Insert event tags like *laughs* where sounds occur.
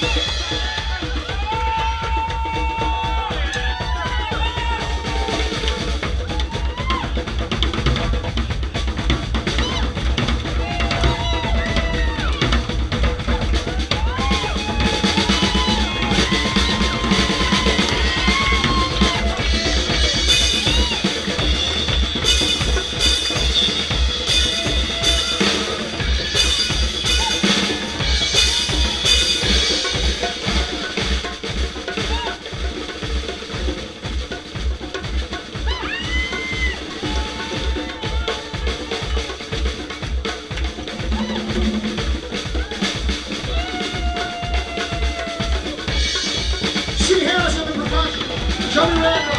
you *laughs* Johnny Randall.